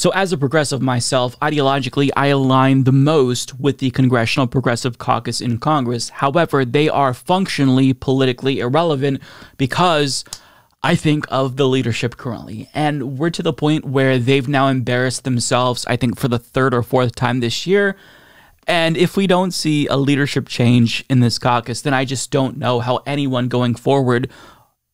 So, as a progressive myself, ideologically, I align the most with the Congressional Progressive Caucus in Congress. However, they are functionally politically irrelevant because I think of the leadership currently. And we're to the point where they've now embarrassed themselves, I think, for the third or fourth time this year. And if we don't see a leadership change in this caucus, then I just don't know how anyone going forward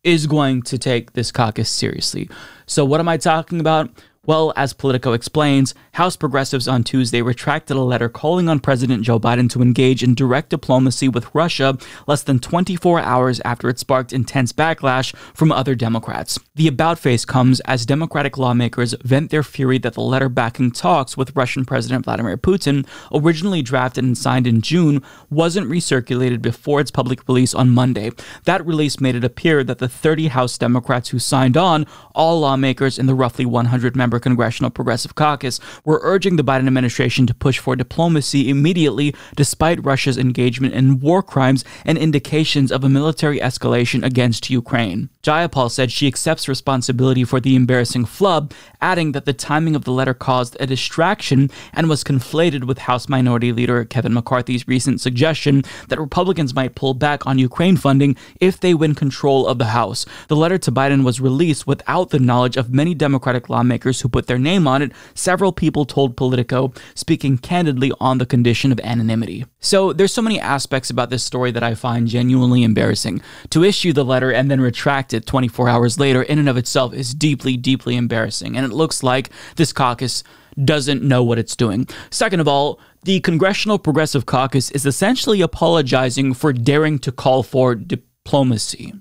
is going to take this caucus seriously. So, what am I talking about? Well, as Politico explains, House progressives on Tuesday retracted a letter calling on President Joe Biden to engage in direct diplomacy with Russia less than 24 hours after it sparked intense backlash from other Democrats. The about face comes as Democratic lawmakers vent their fury that the letter backing talks with Russian President Vladimir Putin, originally drafted and signed in June, wasn't recirculated before its public release on Monday. That release made it appear that the 30 House Democrats who signed on, all lawmakers in the roughly 100 member member Congressional Progressive Caucus were urging the Biden administration to push for diplomacy immediately despite Russia's engagement in war crimes and indications of a military escalation against Ukraine. Jayapal said she accepts responsibility for the embarrassing flub, adding that the timing of the letter caused a distraction and was conflated with House Minority Leader Kevin McCarthy's recent suggestion that Republicans might pull back on Ukraine funding if they win control of the House. The letter to Biden was released without the knowledge of many Democratic lawmakers who put their name on it, several people told Politico, speaking candidly on the condition of anonymity. So there's so many aspects about this story that I find genuinely embarrassing. To issue the letter and then retract it 24 hours later in and of itself is deeply, deeply embarrassing. And it looks like this caucus doesn't know what it's doing. Second of all, the Congressional Progressive Caucus is essentially apologizing for daring to call for diplomacy.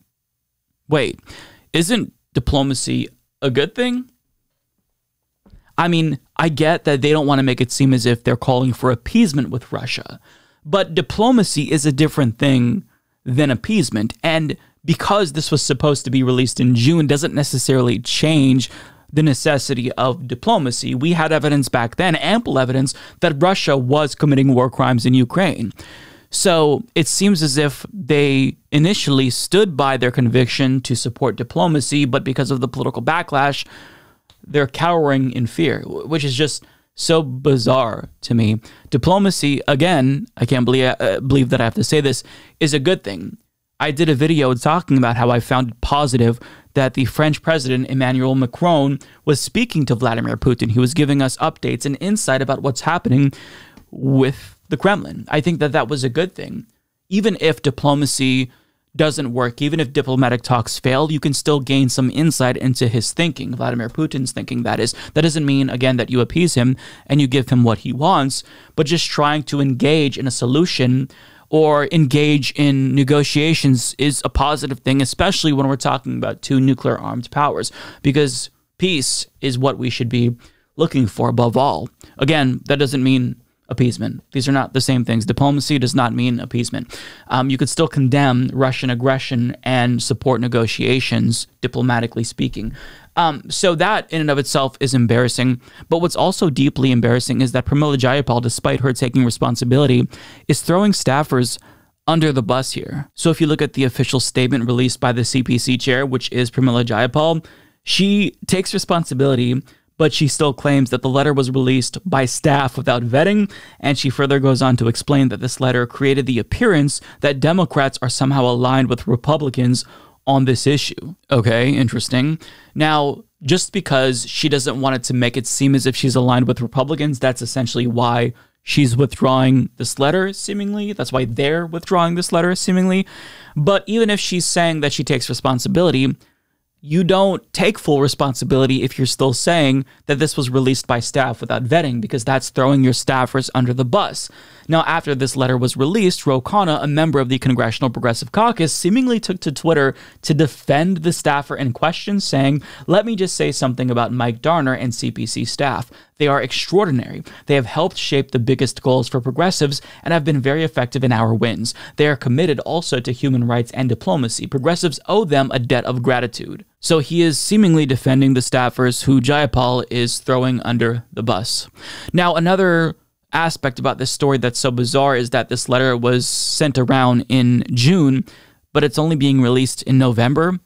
Wait, isn't diplomacy a good thing? I mean, I get that they don't want to make it seem as if they're calling for appeasement with Russia, but diplomacy is a different thing than appeasement. And because this was supposed to be released in June doesn't necessarily change the necessity of diplomacy. We had evidence back then, ample evidence, that Russia was committing war crimes in Ukraine. So it seems as if they initially stood by their conviction to support diplomacy, but because of the political backlash, they're cowering in fear, which is just so bizarre to me. Diplomacy, again, I can't believe uh, believe that I have to say this, is a good thing. I did a video talking about how I found it positive that the French president Emmanuel Macron was speaking to Vladimir Putin. He was giving us updates and insight about what's happening with the Kremlin. I think that that was a good thing. Even if diplomacy doesn't work, even if diplomatic talks fail, you can still gain some insight into his thinking, Vladimir Putin's thinking, that is. That doesn't mean, again, that you appease him and you give him what he wants, but just trying to engage in a solution or engage in negotiations is a positive thing, especially when we're talking about two nuclear armed powers, because peace is what we should be looking for above all. Again, that doesn't mean appeasement. These are not the same things. Diplomacy does not mean appeasement. Um, you could still condemn Russian aggression and support negotiations, diplomatically speaking. Um, so that in and of itself is embarrassing. But what's also deeply embarrassing is that Pramila Jayapal, despite her taking responsibility, is throwing staffers under the bus here. So if you look at the official statement released by the CPC chair, which is Pramila Jayapal, she takes responsibility but she still claims that the letter was released by staff without vetting, and she further goes on to explain that this letter created the appearance that Democrats are somehow aligned with Republicans on this issue. Okay, interesting. Now, just because she doesn't want it to make it seem as if she's aligned with Republicans, that's essentially why she's withdrawing this letter, seemingly. That's why they're withdrawing this letter, seemingly. But even if she's saying that she takes responsibility, you don't take full responsibility if you're still saying that this was released by staff without vetting, because that's throwing your staffers under the bus. Now, after this letter was released, Ro Khanna, a member of the Congressional Progressive Caucus, seemingly took to Twitter to defend the staffer in question, saying, Let me just say something about Mike Darner and CPC staff. They are extraordinary. They have helped shape the biggest goals for progressives and have been very effective in our wins. They are committed also to human rights and diplomacy. Progressives owe them a debt of gratitude. So he is seemingly defending the staffers who Jayapal is throwing under the bus. Now, another aspect about this story that's so bizarre is that this letter was sent around in June, but it's only being released in November.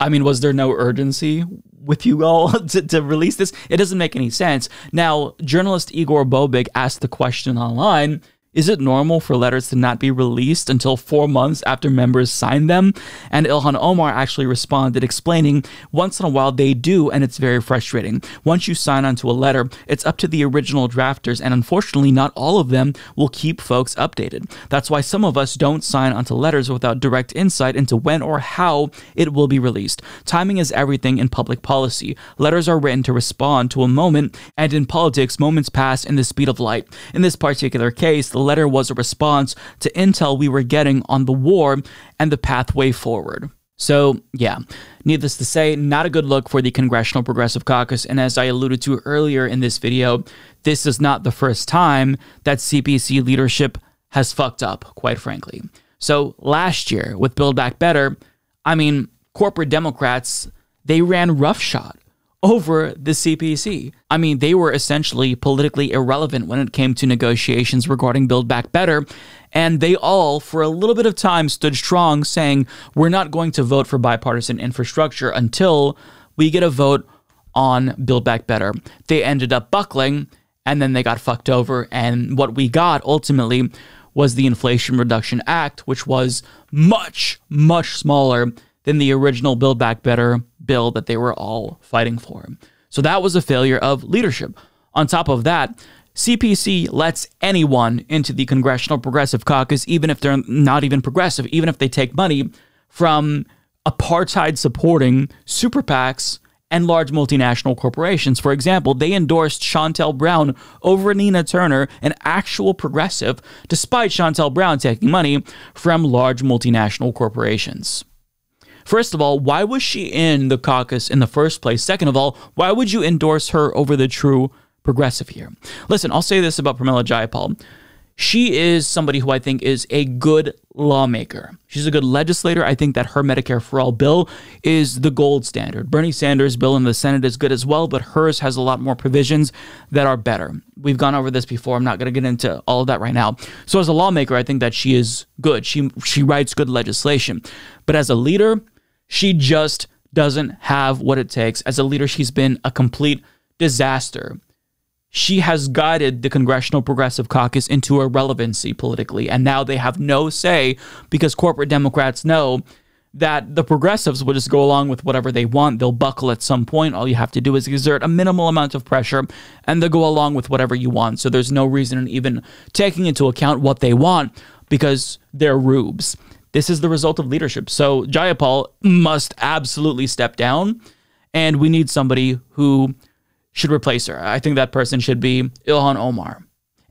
I mean, was there no urgency? With you all to, to release this. It doesn't make any sense. Now, journalist Igor Bobic asked the question online is it normal for letters to not be released until four months after members sign them? And Ilhan Omar actually responded, explaining, once in a while they do, and it's very frustrating. Once you sign onto a letter, it's up to the original drafters, and unfortunately, not all of them will keep folks updated. That's why some of us don't sign onto letters without direct insight into when or how it will be released. Timing is everything in public policy. Letters are written to respond to a moment, and in politics, moments pass in the speed of light. In this particular case, the letter was a response to intel we were getting on the war and the pathway forward. So, yeah, needless to say, not a good look for the Congressional Progressive Caucus. And as I alluded to earlier in this video, this is not the first time that CPC leadership has fucked up, quite frankly. So, last year with Build Back Better, I mean, corporate Democrats, they ran roughshod over the CPC. I mean, they were essentially politically irrelevant when it came to negotiations regarding Build Back Better. And they all, for a little bit of time, stood strong, saying, We're not going to vote for bipartisan infrastructure until we get a vote on Build Back Better. They ended up buckling and then they got fucked over. And what we got ultimately was the Inflation Reduction Act, which was much, much smaller than the original Build Back Better bill that they were all fighting for. So that was a failure of leadership. On top of that, CPC lets anyone into the Congressional Progressive Caucus, even if they're not even progressive, even if they take money from apartheid supporting super PACs and large multinational corporations. For example, they endorsed Shontel Brown over Nina Turner, an actual progressive, despite Shontel Brown taking money from large multinational corporations. First of all, why was she in the caucus in the first place? Second of all, why would you endorse her over the true progressive here? Listen, I'll say this about Pramila Jayapal. She is somebody who I think is a good lawmaker. She's a good legislator. I think that her Medicare for All bill is the gold standard. Bernie Sanders' bill in the Senate is good as well, but hers has a lot more provisions that are better. We've gone over this before. I'm not going to get into all of that right now. So as a lawmaker, I think that she is good. She she writes good legislation. But as a leader, she just doesn't have what it takes. As a leader, she's been a complete disaster. She has guided the Congressional Progressive Caucus into irrelevancy politically, and now they have no say because corporate Democrats know that the progressives will just go along with whatever they want. They'll buckle at some point. All you have to do is exert a minimal amount of pressure and they'll go along with whatever you want. So there's no reason in even taking into account what they want because they're rubes. This is the result of leadership. So Jayapal must absolutely step down, and we need somebody who should replace her. I think that person should be Ilhan Omar.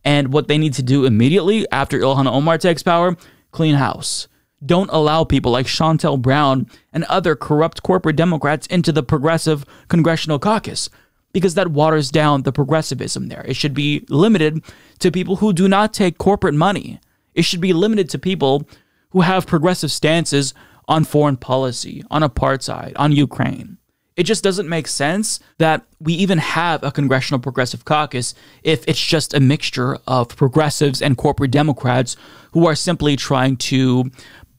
And what they need to do immediately after Ilhan Omar takes power, clean house. Don't allow people like Shontel Brown and other corrupt corporate Democrats into the progressive congressional caucus because that waters down the progressivism there. It should be limited to people who do not take corporate money. It should be limited to people who have progressive stances on foreign policy, on apartheid, on Ukraine. It just doesn't make sense that we even have a congressional progressive caucus if it's just a mixture of progressives and corporate Democrats who are simply trying to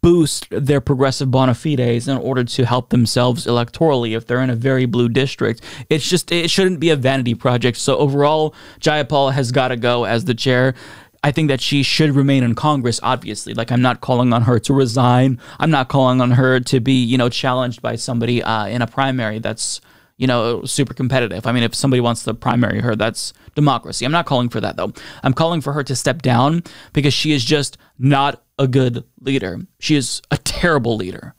boost their progressive bona fides in order to help themselves electorally if they're in a very blue district. It's just, it shouldn't be a vanity project. So overall, Jayapal has got to go as the chair. I think that she should remain in Congress, obviously. Like, I'm not calling on her to resign. I'm not calling on her to be, you know, challenged by somebody uh, in a primary that's, you know, super competitive. I mean, if somebody wants to primary her, that's democracy. I'm not calling for that, though. I'm calling for her to step down because she is just not a good leader. She is a terrible leader.